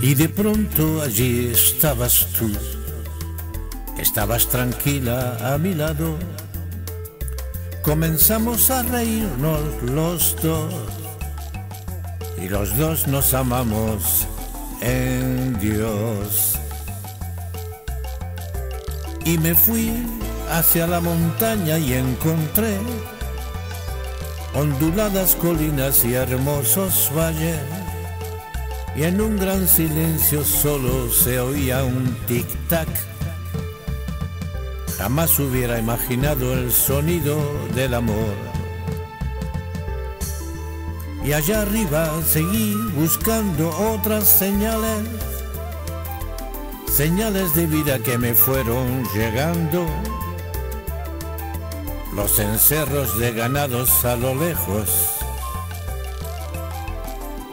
Y de pronto allí estabas tú, estabas tranquila a mi lado. Comenzamos a reírnos los dos y los dos nos amamos en Dios. Y me fui hacia la montaña y encontré onduladas colinas y hermosos valles y en un gran silencio solo se oía un tic-tac. Jamás hubiera imaginado el sonido del amor. Y allá arriba seguí buscando otras señales, señales de vida que me fueron llegando. Los encerros de ganados a lo lejos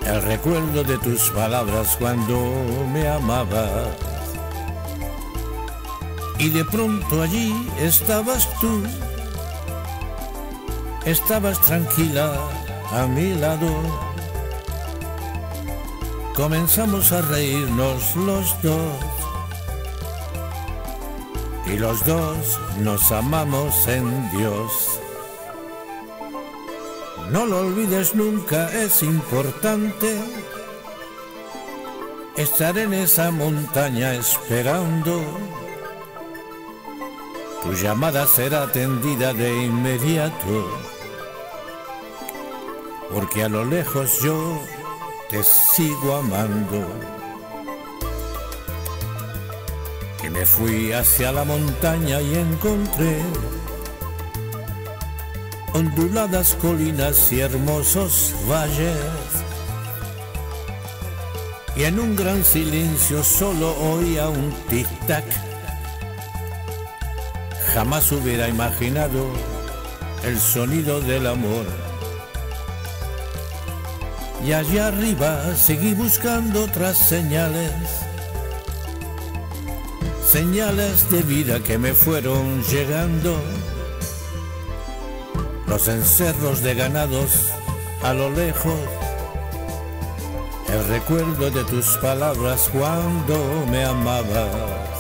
el recuerdo de tus palabras cuando me amabas. Y de pronto allí estabas tú, estabas tranquila a mi lado. Comenzamos a reírnos los dos y los dos nos amamos en Dios. No lo olvides nunca, es importante estar en esa montaña esperando. Tu llamada será atendida de inmediato, porque a lo lejos yo te sigo amando. Que me fui hacia la montaña y encontré onduladas colinas y hermosos valles. Y en un gran silencio solo oía un tic-tac. Jamás hubiera imaginado el sonido del amor. Y allá arriba seguí buscando otras señales, señales de vida que me fueron llegando los encerros de ganados a lo lejos, el recuerdo de tus palabras cuando me amabas.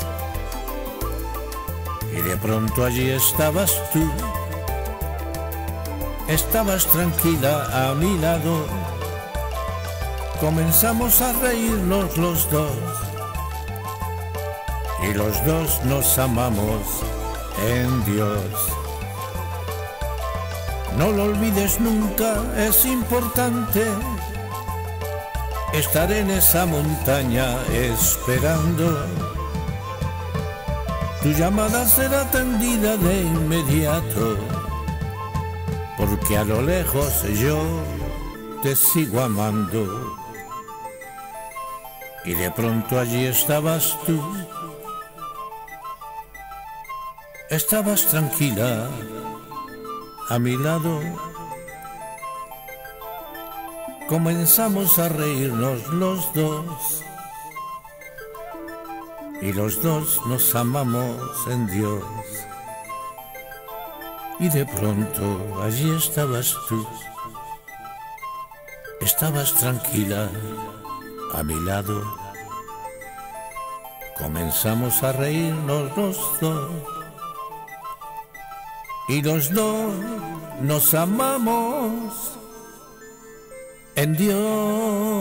Y de pronto allí estabas tú, estabas tranquila a mi lado, comenzamos a reírnos los dos. Y los dos nos amamos en Dios. No lo olvides nunca, es importante estar en esa montaña esperando. Tu llamada será atendida de inmediato, porque a lo lejos yo te sigo amando. Y de pronto allí estabas tú, estabas tranquila a mi lado. Comenzamos a reírnos los dos y los dos nos amamos en Dios. Y de pronto allí estabas tú, estabas tranquila a mi lado. Comenzamos a reírnos los dos y los dos nos amamos en Dios.